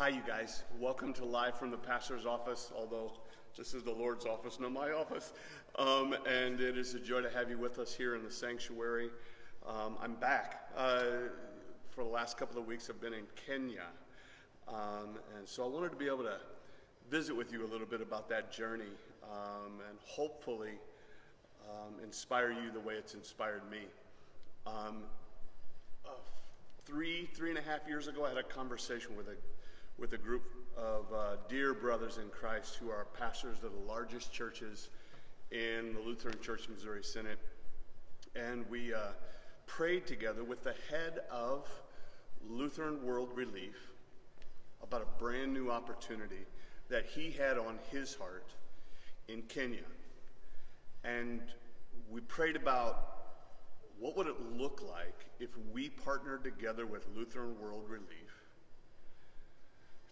Hi, you guys. Welcome to Live from the Pastor's Office, although this is the Lord's office, not my office. Um, and it is a joy to have you with us here in the sanctuary. Um, I'm back. Uh, for the last couple of weeks, I've been in Kenya. Um, and so I wanted to be able to visit with you a little bit about that journey um, and hopefully um, inspire you the way it's inspired me. Um, uh, three, three and a half years ago, I had a conversation with a, with a group of uh, dear brothers in Christ who are pastors of the largest churches in the Lutheran Church Missouri Synod. And we uh, prayed together with the head of Lutheran World Relief about a brand new opportunity that he had on his heart in Kenya. And we prayed about what would it look like if we partnered together with Lutheran World Relief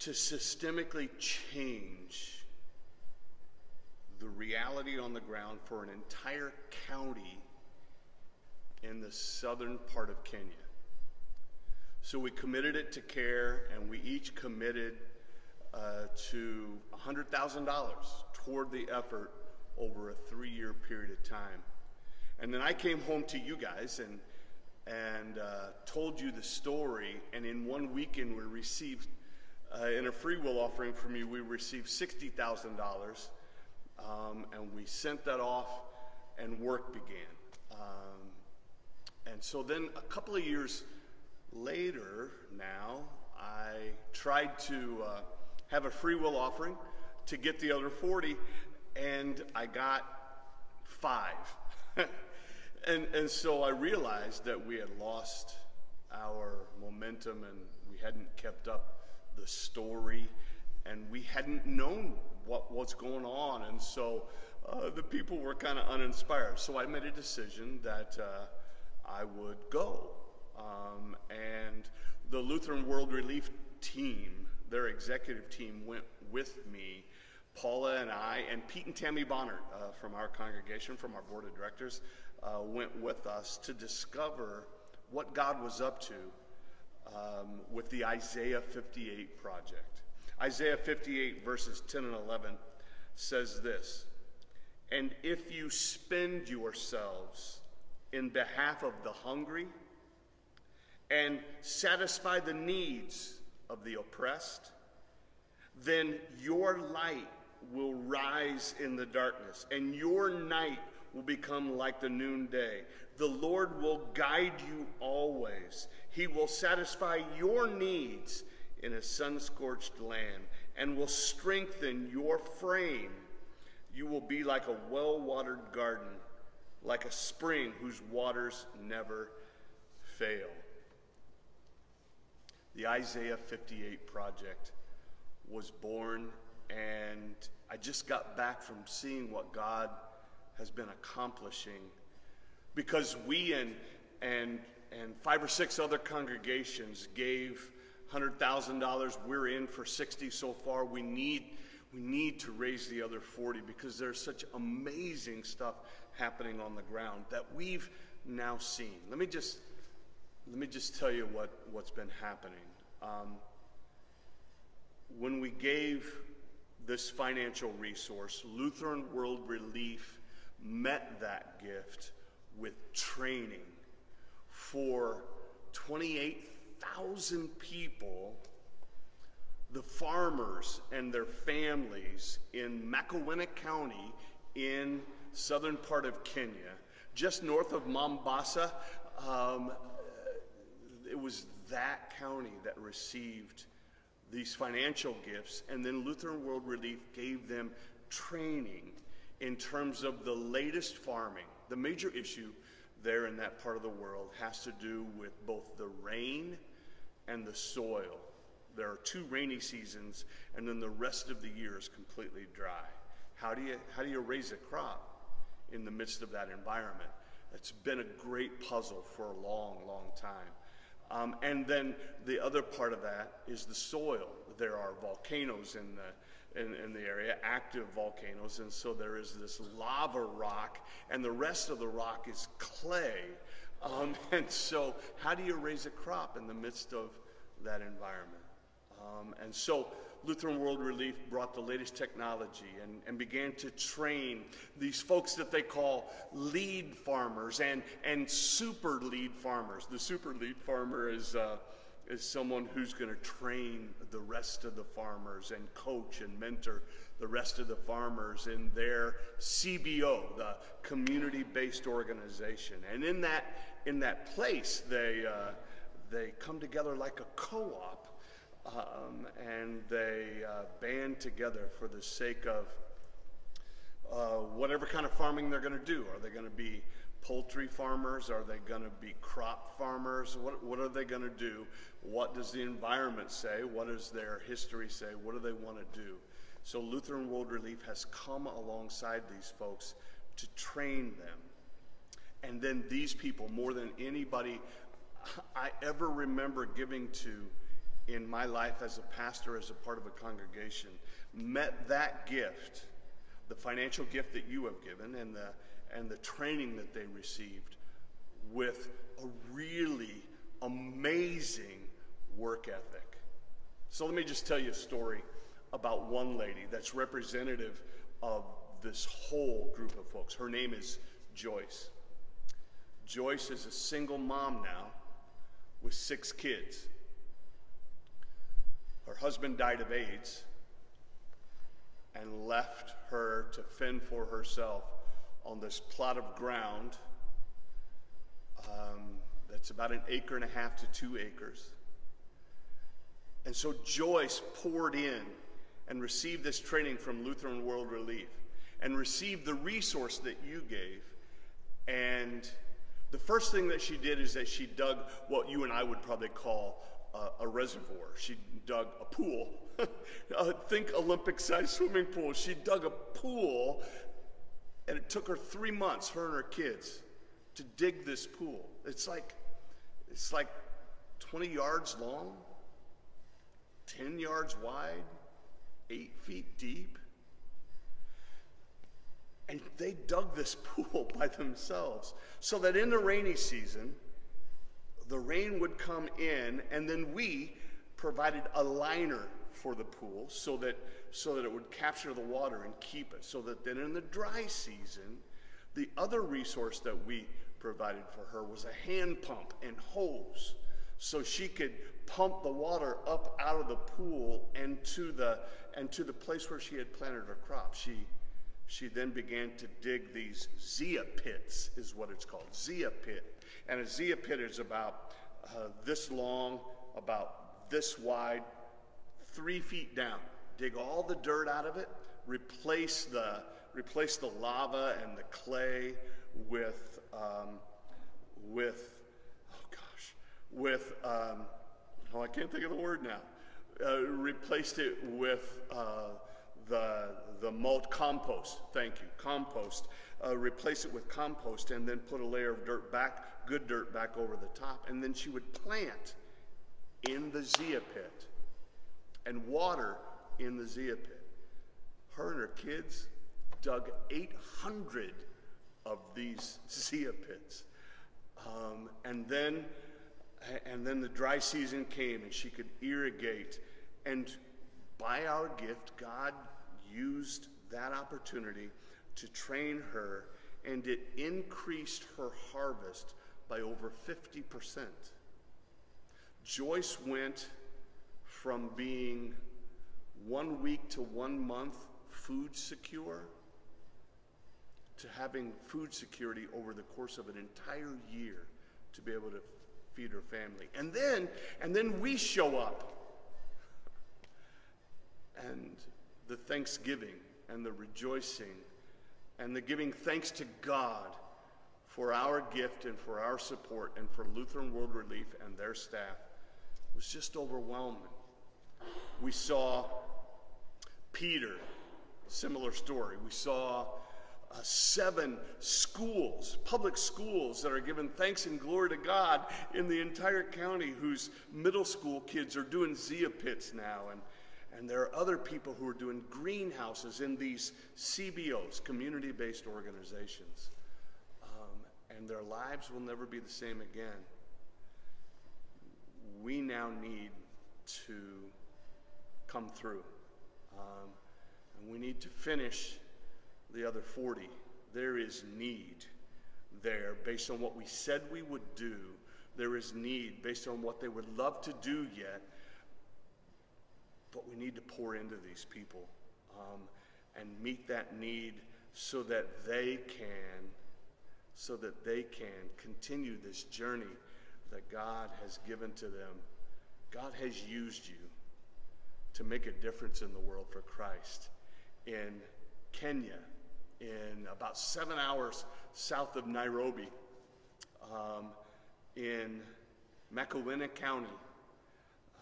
to systemically change the reality on the ground for an entire county in the southern part of Kenya. So we committed it to care, and we each committed uh, to $100,000 toward the effort over a three year period of time. And then I came home to you guys and, and uh, told you the story, and in one weekend we received, uh, in a free will offering from you, we received $60,000, um, and we sent that off, and work began. Um, and so then a couple of years later now, I tried to uh, have a free will offering to get the other 40, and I got five. and, and so I realized that we had lost our momentum and we hadn't kept up the story and we hadn't known what was going on. And so uh, the people were kind of uninspired. So I made a decision that uh, I would go. Um, and the Lutheran World Relief team, their executive team, went with me Paula and I, and Pete and Tammy Bonner uh, from our congregation, from our board of directors, uh, went with us to discover what God was up to um, with the Isaiah 58 project. Isaiah 58, verses 10 and 11, says this And if you spend yourselves in behalf of the hungry and satisfy the needs of the oppressed, then your light will rise in the darkness, and your night will become like the noonday. The Lord will guide you always. He will satisfy your needs in a sun scorched land and will strengthen your frame. You will be like a well watered garden, like a spring whose waters never fail. The Isaiah 58 project was born and I just got back from seeing what God has been accomplishing because we and, and, and five or six other congregations gave $100,000. We're in for 60 so far. We need, we need to raise the other 40 because there's such amazing stuff happening on the ground that we've now seen. Let me just, let me just tell you what, what's been happening. Um, when we gave this financial resource, Lutheran World Relief met that gift with training for 28,000 people, the farmers and their families in Makueni County in southern part of Kenya, just north of Mombasa. Um, it was that county that received these financial gifts, and then Lutheran World Relief gave them training in terms of the latest farming. The major issue there in that part of the world has to do with both the rain and the soil. There are two rainy seasons, and then the rest of the year is completely dry. How do you, how do you raise a crop in the midst of that environment? It's been a great puzzle for a long, long time. Um, and then the other part of that is the soil. There are volcanoes in the, in, in, the area, active volcanoes, and so there is this lava rock, and the rest of the rock is clay. Um, and so, how do you raise a crop in the midst of that environment? Um, and so Lutheran World Relief brought the latest technology and, and began to train these folks that they call lead farmers and, and super lead farmers. The super lead farmer is, uh, is someone who's going to train the rest of the farmers and coach and mentor the rest of the farmers in their CBO, the community-based organization. And in that, in that place, they, uh, they come together like a co-op um, and they uh, band together for the sake of uh, whatever kind of farming they're going to do. Are they going to be poultry farmers? Are they going to be crop farmers? What, what are they going to do? What does the environment say? What does their history say? What do they want to do? So Lutheran World Relief has come alongside these folks to train them. And then these people, more than anybody I ever remember giving to in my life as a pastor, as a part of a congregation, met that gift, the financial gift that you have given, and the, and the training that they received, with a really amazing work ethic. So let me just tell you a story about one lady that's representative of this whole group of folks. Her name is Joyce. Joyce is a single mom now with six kids. Her husband died of AIDS and left her to fend for herself on this plot of ground um, that's about an acre and a half to two acres. And so Joyce poured in and received this training from Lutheran World Relief and received the resource that you gave. And the first thing that she did is that she dug what you and I would probably call a, reservoir. She dug a pool. uh, think Olympic sized swimming pool. She dug a pool, and it took her three months, her and her kids, to dig this pool. It's like, it's like 20 yards long, 10 yards wide, eight feet deep. And they dug this pool by themselves so that in the rainy season, the rain would come in, and then we provided a liner for the pool so that, so that it would capture the water and keep it. So that then in the dry season, the other resource that we provided for her was a hand pump and hose so she could pump the water up out of the pool and to the, and to the place where she had planted her crop. She, she then began to dig these Zia pits, is what it's called, Zia pit. And a Zia pit is about uh, this long, about this wide, three feet down. Dig all the dirt out of it, replace the, replace the lava and the clay with, um, with oh gosh, with, um, oh, I can't think of the word now. Uh, replaced it with uh, the, the mulch compost. Thank you, compost. Uh, replace it with compost and then put a layer of dirt back good dirt back over the top, and then she would plant in the Zia pit and water in the Zia pit. Her and her kids dug 800 of these Zia pits. Um, and then and then the dry season came and she could irrigate and by our gift god used that opportunity to train her and it increased her harvest by over 50%. Joyce went from being one week to one month food secure to having food security over the course of an entire year to be able to feed her family. And then, and then we show up. And the thanksgiving and the rejoicing and the giving thanks to God for our gift and for our support and for Lutheran World Relief and their staff was just overwhelming. We saw Peter, similar story. We saw uh, seven schools, public schools, that are giving thanks and glory to God in the entire county, whose middle school kids are doing Zia pits now. And, and there are other people who are doing greenhouses in these CBOs, community based organizations and their lives will never be the same again. We now need to come through. Um, and we need to finish the other 40. There is need there based on what we said we would do. There is need based on what they would love to do yet. But we need to pour into these people um, and meet that need so that they can, so that they can continue this journey that God has given to them. God has used you to make a difference in the world for Christ. In Kenya, in about seven hours south of Nairobi, um, in Makueni County,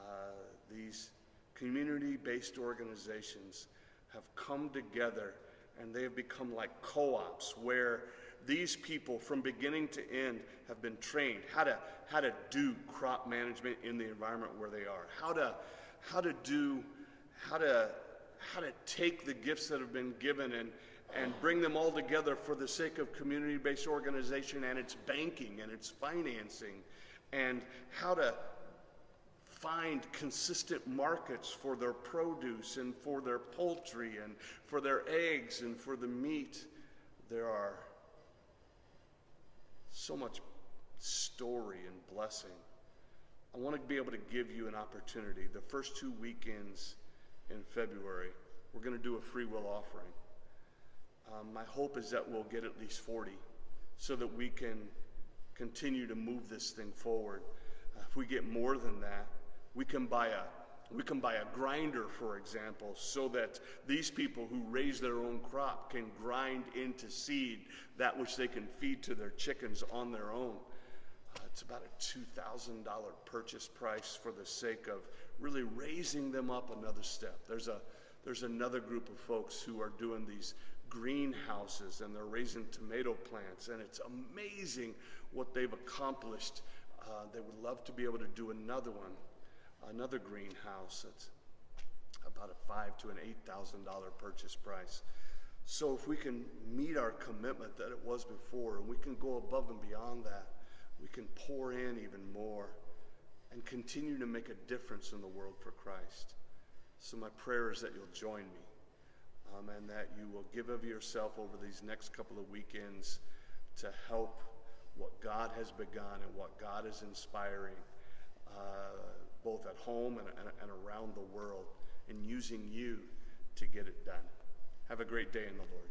uh, these community based organizations have come together and they have become like co ops where these people from beginning to end have been trained how to how to do crop management in the environment where they are how to how to do how to how to take the gifts that have been given and and bring them all together for the sake of community-based organization and its banking and its financing and how to find consistent markets for their produce and for their poultry and for their eggs and for the meat there are so much story and blessing. I want to be able to give you an opportunity. The first two weekends in February, we're going to do a free will offering. Um, my hope is that we'll get at least 40 so that we can continue to move this thing forward. Uh, if we get more than that, we can buy a we can buy a grinder, for example, so that these people who raise their own crop can grind into seed that which they can feed to their chickens on their own. It's about a $2,000 purchase price for the sake of really raising them up another step. There's, a, there's another group of folks who are doing these greenhouses and they're raising tomato plants, and it's amazing what they've accomplished. Uh, they would love to be able to do another one another greenhouse that's about a five to an eight thousand dollar purchase price. So if we can meet our commitment that it was before, and we can go above and beyond that, we can pour in even more and continue to make a difference in the world for Christ. So my prayer is that you'll join me um, and that you will give of yourself over these next couple of weekends to help what God has begun and what God is inspiring. Uh, both at home and, and, and around the world, and using you to get it done. Have a great day in the Lord.